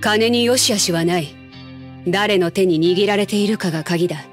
金に良し悪しはない。誰の手に握られているかが鍵だ。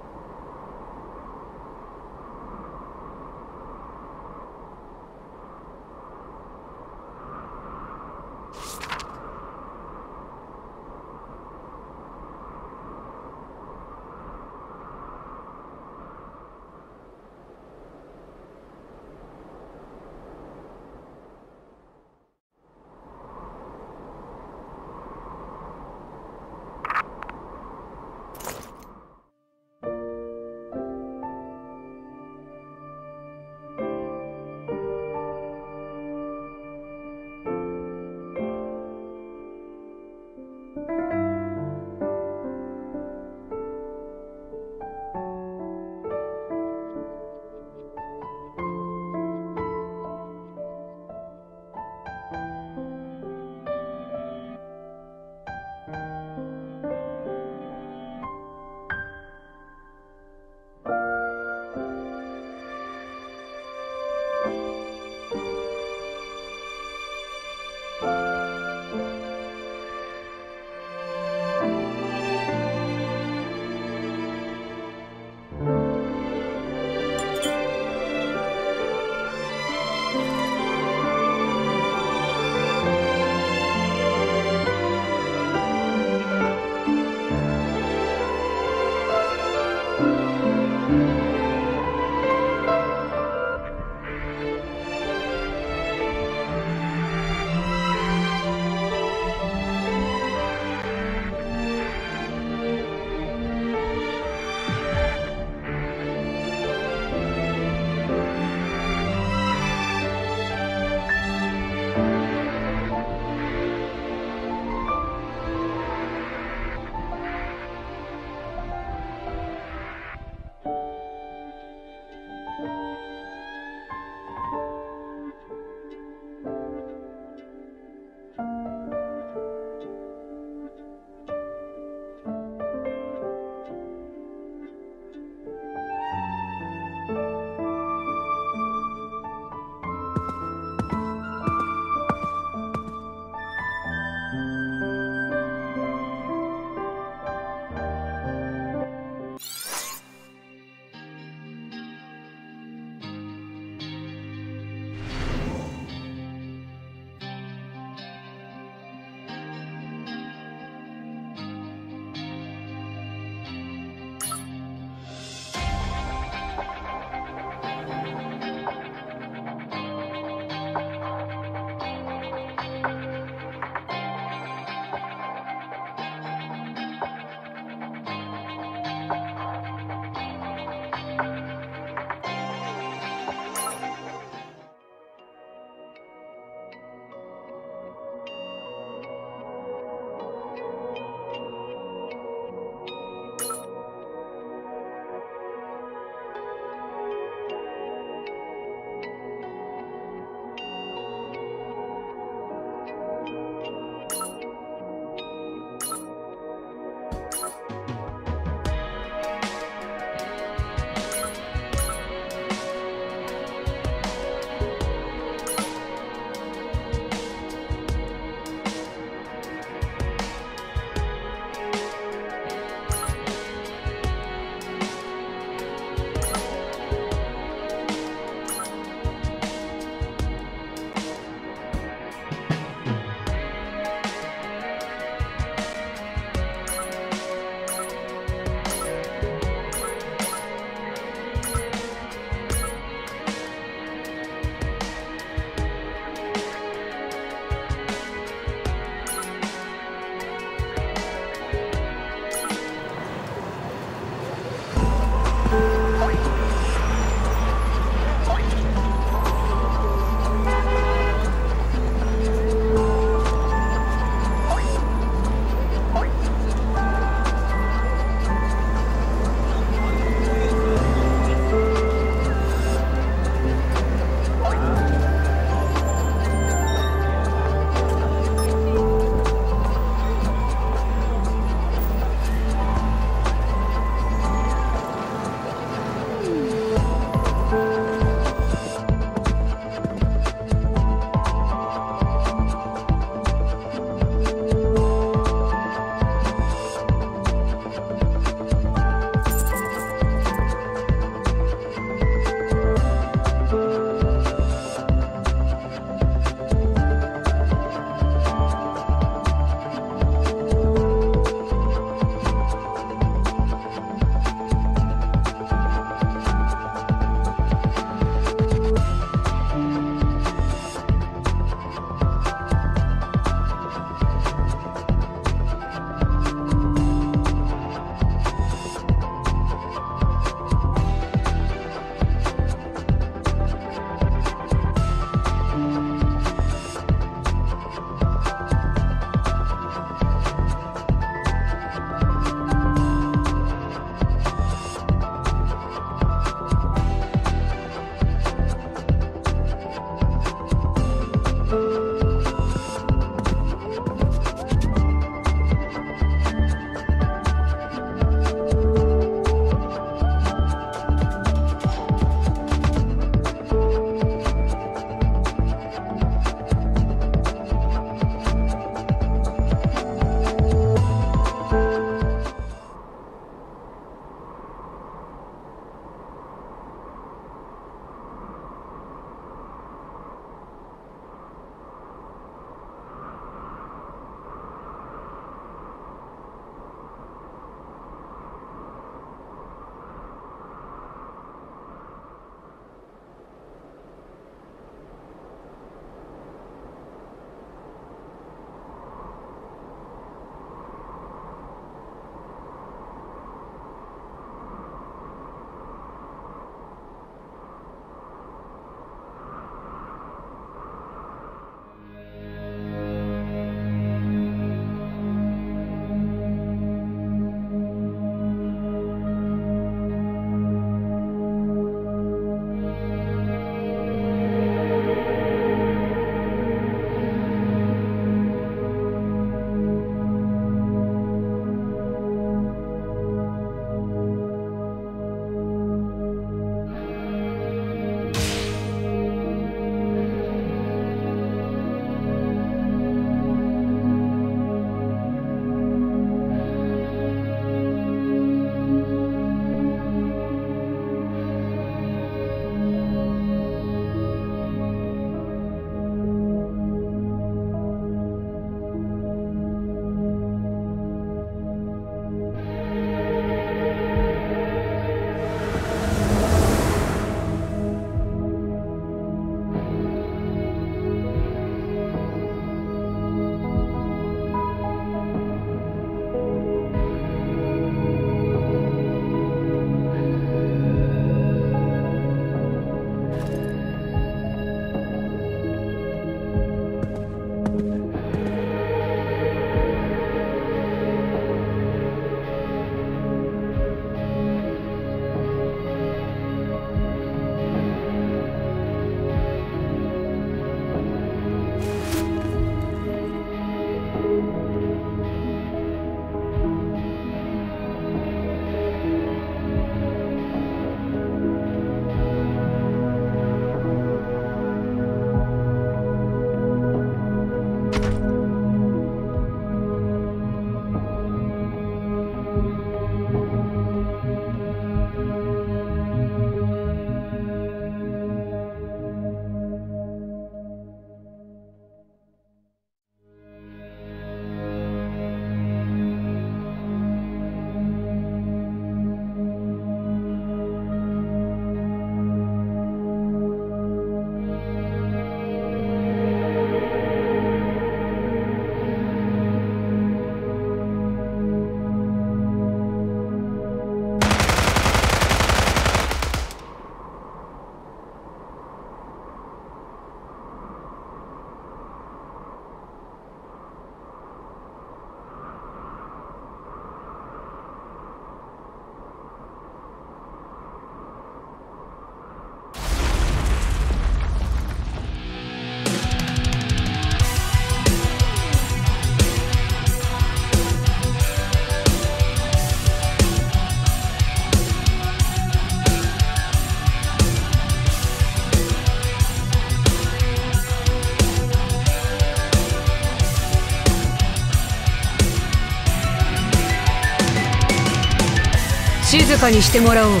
静かにしてもらおう。よっ。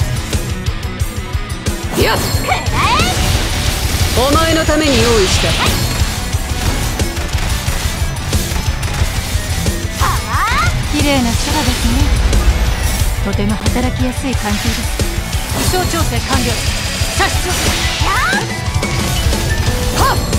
お前のために用意した。綺麗な空ですね。とても働きやすい環境です。気象調整完了。射出。はっ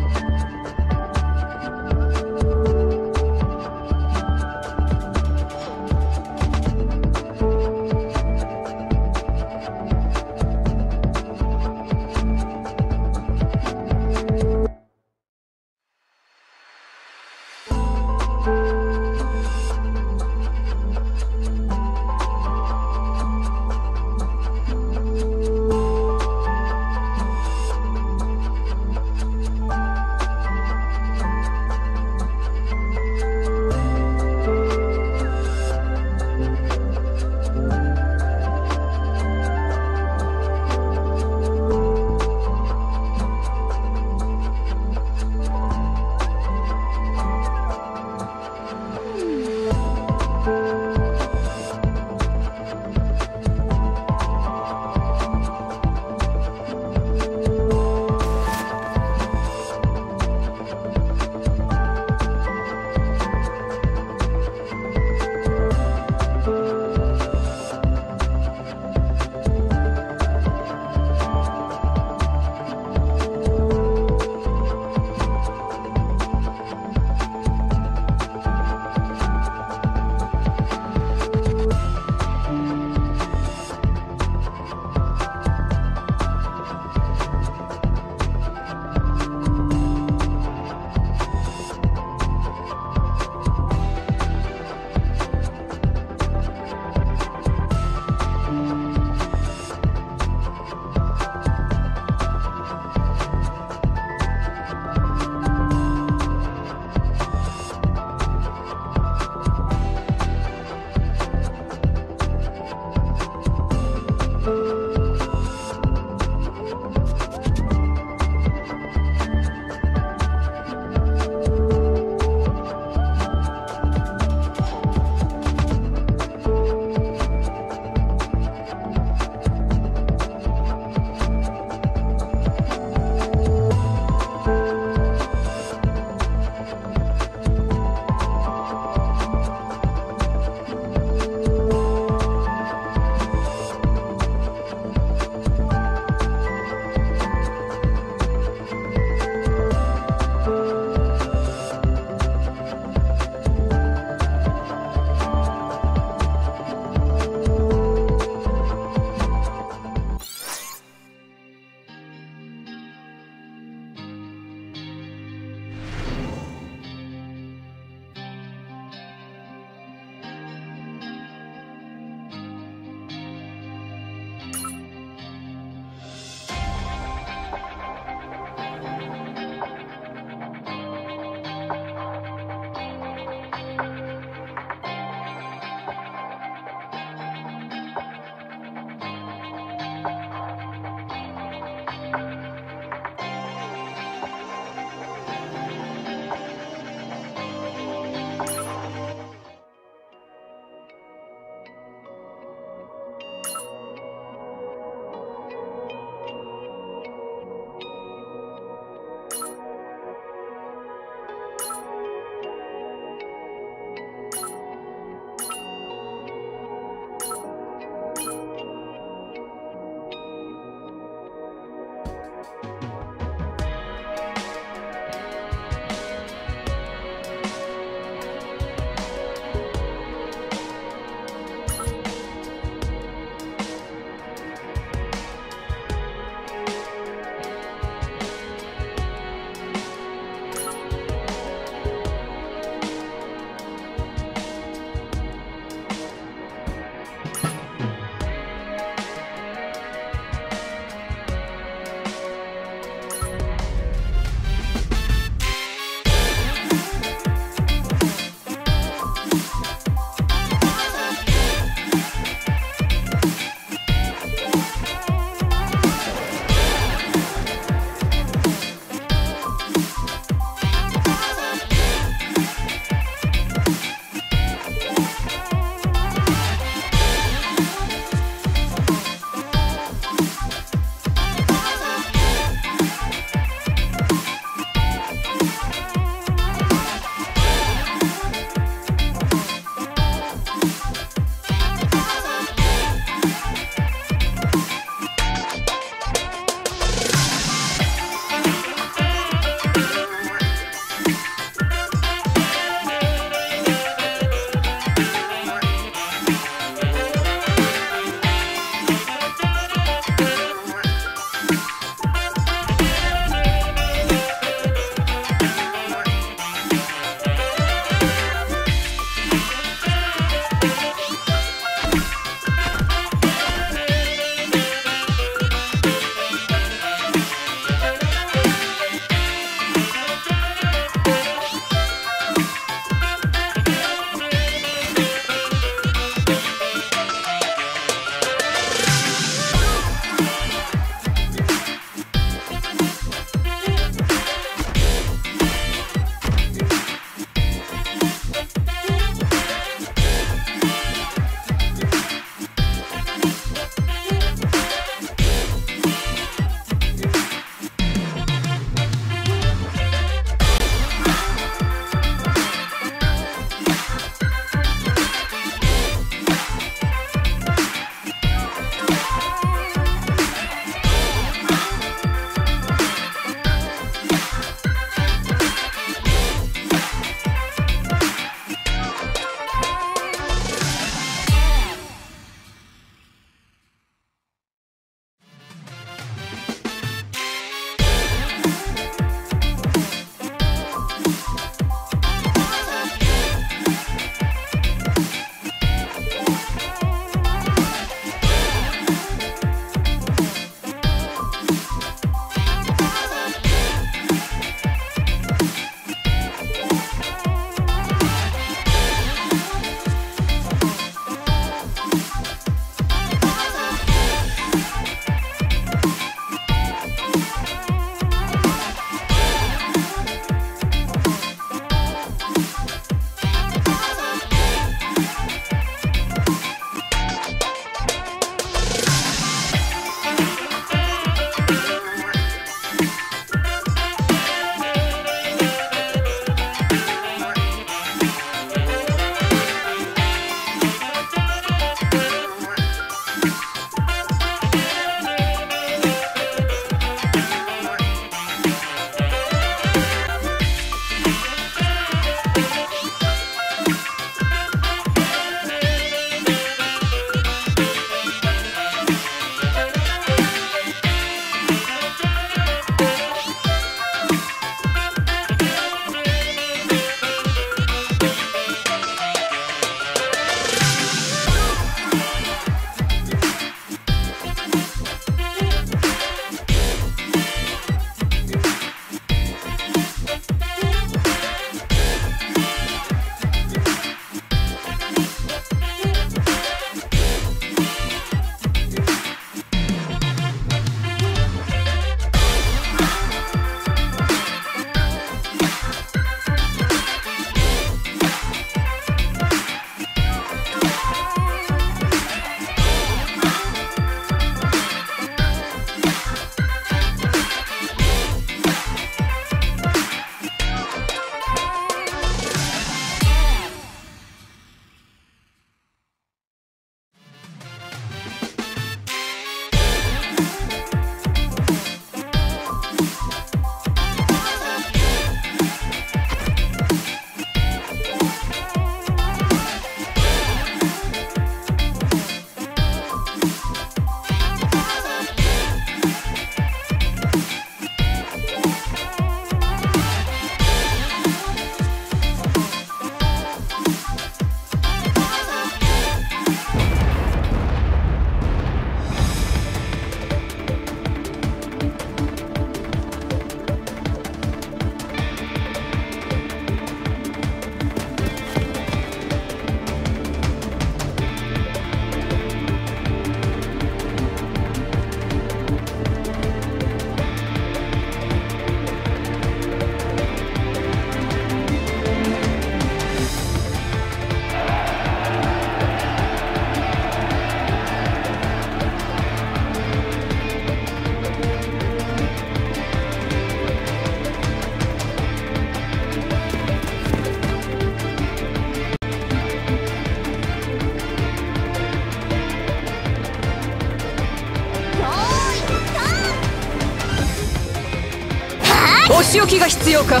し置きが必要か。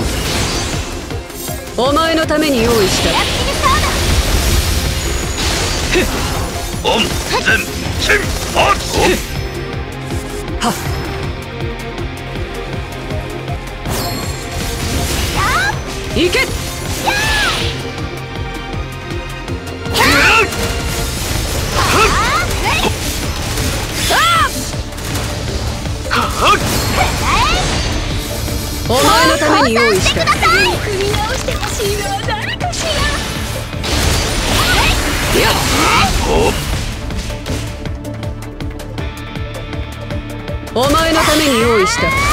お前のために用意した。オンは。っ。行けした組み直してほしいのは誰かしらやお前のために用意した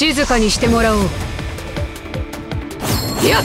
静かにしてもらおう。やっ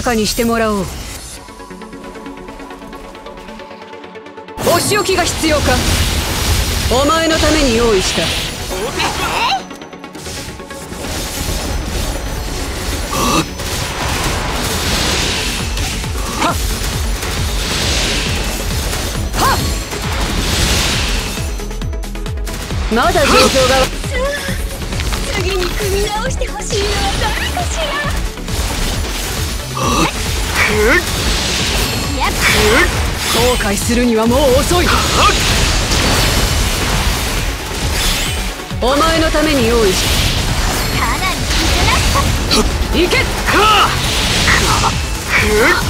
静かにしてもらおう。お仕置きが必要か。お前のために用意した。まだ状況が。次に組み直してほしいのは誰かしら。後悔するにはもう遅い。お前のために用意し。かなり傷なった。行けくっ